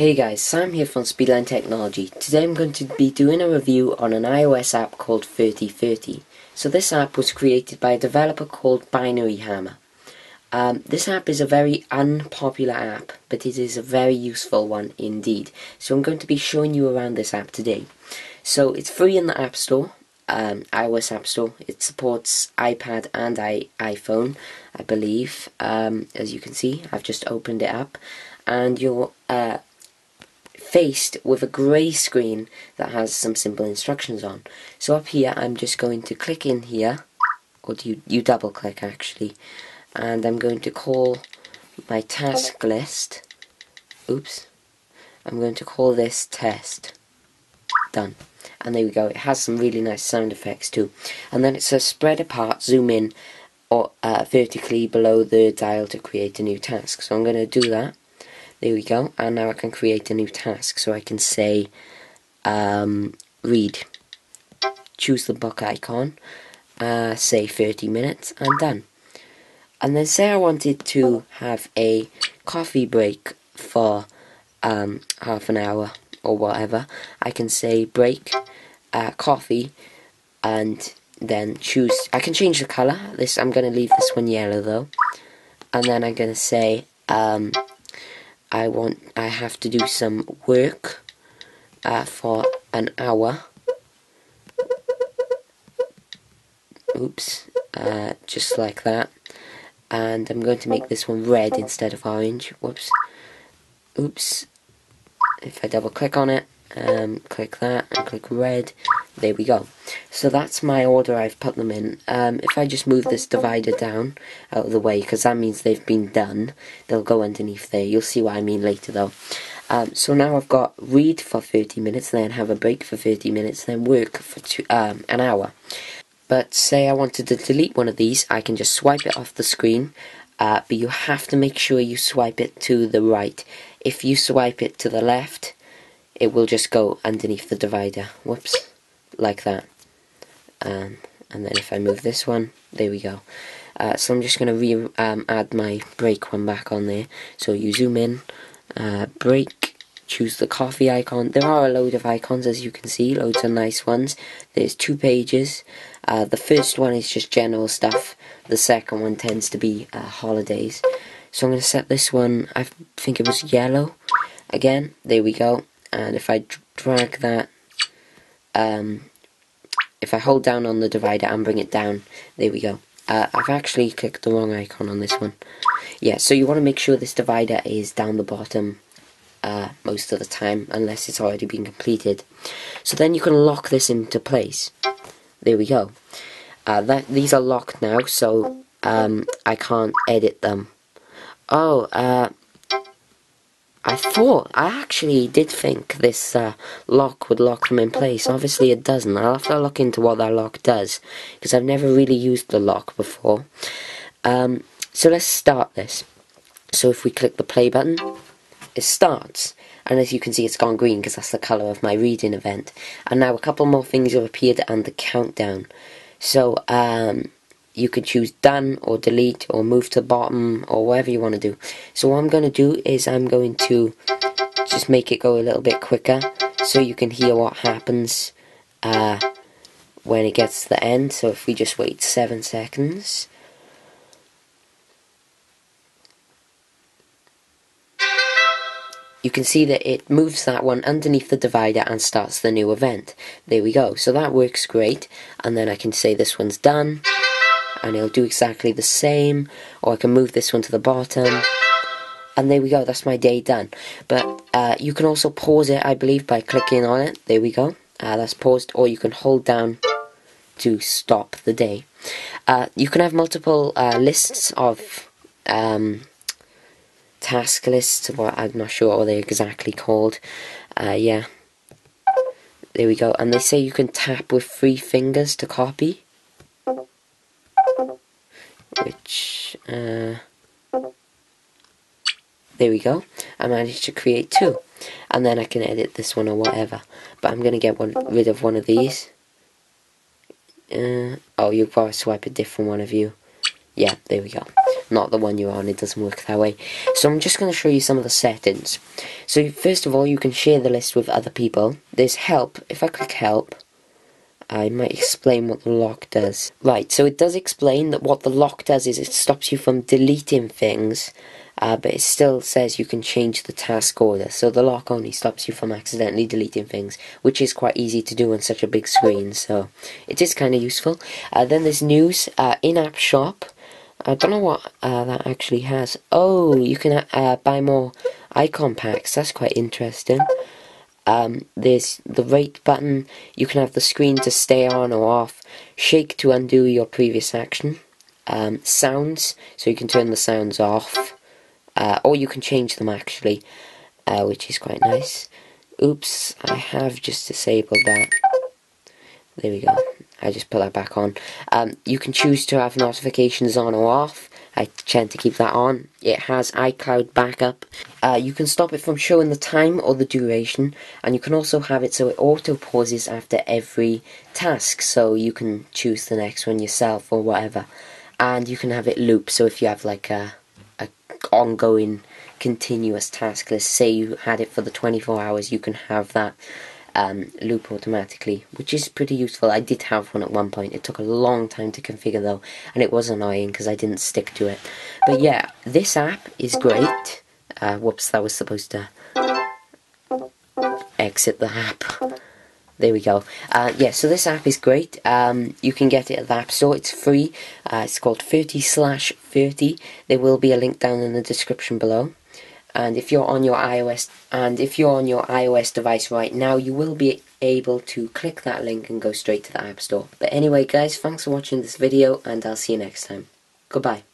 Hey guys, Sam here from Speedline Technology. Today I'm going to be doing a review on an iOS app called 3030. So this app was created by a developer called Binary Hammer. Um, this app is a very unpopular app, but it is a very useful one indeed. So I'm going to be showing you around this app today. So it's free in the App Store, um, iOS App Store. It supports iPad and I iPhone, I believe. Um, as you can see, I've just opened it up. And you'll uh, faced with a grey screen that has some simple instructions on. So up here I'm just going to click in here, or you, you double click actually, and I'm going to call my task list, oops, I'm going to call this test, done. And there we go, it has some really nice sound effects too. And then it says spread apart, zoom in, or uh, vertically below the dial to create a new task. So I'm going to do that. There we go. And now I can create a new task. So I can say, um, read. Choose the book icon. Uh, say 30 minutes and done. And then say I wanted to have a coffee break for um, half an hour or whatever. I can say break, uh, coffee, and then choose. I can change the color. This I'm going to leave this one yellow though. And then I'm going to say um, I want I have to do some work uh, for an hour. Oops uh, just like that. And I'm going to make this one red instead of orange. Whoops. Oops. If I double click on it um, click that and click red there we go. So that's my order. I've put them in. Um, if I just move this divider down out of the way because that means they've been done they'll go underneath there. You'll see what I mean later though. Um, so now I've got read for 30 minutes then have a break for 30 minutes then work for two, um, an hour. But say I wanted to delete one of these I can just swipe it off the screen uh, but you have to make sure you swipe it to the right. If you swipe it to the left it will just go underneath the divider. Whoops. Like that. Um, and then if I move this one, there we go. Uh, so I'm just going to re um, add my break one back on there. So you zoom in, uh, break, choose the coffee icon. There are a load of icons as you can see, loads of nice ones. There's two pages. Uh, the first one is just general stuff. The second one tends to be uh, holidays. So I'm going to set this one, I think it was yellow. Again, there we go and if I drag that um, if I hold down on the divider and bring it down there we go. Uh, I've actually clicked the wrong icon on this one. Yeah so you want to make sure this divider is down the bottom uh, most of the time unless it's already been completed. So then you can lock this into place. There we go. Uh, that these are locked now so um, I can't edit them. Oh uh, thought, I actually did think this uh, lock would lock them in place. Obviously it doesn't. I'll have to look into what that lock does, because I've never really used the lock before. Um, so let's start this. So if we click the play button, it starts. And as you can see, it's gone green, because that's the colour of my reading event. And now a couple more things have appeared and the countdown. So, um, you can choose done or delete or move to the bottom or whatever you want to do. So what I'm going to do is I'm going to just make it go a little bit quicker so you can hear what happens uh, when it gets to the end. So if we just wait 7 seconds. You can see that it moves that one underneath the divider and starts the new event. There we go. So that works great. And then I can say this one's done and it'll do exactly the same or I can move this one to the bottom. And there we go that's my day done. But uh, you can also pause it I believe by clicking on it. There we go. Uh, that's paused or you can hold down to stop the day. Uh, you can have multiple uh, lists of um, task lists well, I'm not sure what they're exactly called. Uh, yeah. There we go. And they say you can tap with three fingers to copy which, uh, there we go. I managed to create two. And then I can edit this one or whatever. But I'm going to get one, rid of one of these. Uh, oh, got to swipe a different one of you. Yeah, there we go. not the one you're on, it doesn't work that way. So I'm just going to show you some of the settings. So first of all, you can share the list with other people. There's help. If I click help, I might explain what the lock does. Right, so it does explain that what the lock does is it stops you from deleting things, uh, but it still says you can change the task order. So the lock only stops you from accidentally deleting things, which is quite easy to do on such a big screen, so it is kind of useful. Uh, then there's news, uh, in-app shop. I don't know what uh, that actually has. Oh, you can uh, buy more icon packs. That's quite interesting. Um, there's the rate button. You can have the screen to stay on or off. Shake to undo your previous action. Um, sounds, so you can turn the sounds off. Uh, or you can change them actually, uh, which is quite nice. Oops, I have just disabled that. There we go. I just put that back on. Um, you can choose to have notifications on or off. I tend to keep that on. It has iCloud backup. Uh, you can stop it from showing the time or the duration, and you can also have it so it auto pauses after every task, so you can choose the next one yourself or whatever. And you can have it loop, so if you have like a, a ongoing continuous task, let's say you had it for the 24 hours, you can have that um, loop automatically, which is pretty useful. I did have one at one point. It took a long time to configure though, and it was annoying because I didn't stick to it. But yeah, this app is great. Uh, whoops, that was supposed to exit the app. There we go. Uh, yeah, so this app is great. Um, you can get it at the App Store. It's free. Uh, it's called 30 slash 30. There will be a link down in the description below and if you're on your iOS and if you're on your iOS device right now you will be able to click that link and go straight to the App Store. But anyway guys, thanks for watching this video and I'll see you next time. Goodbye.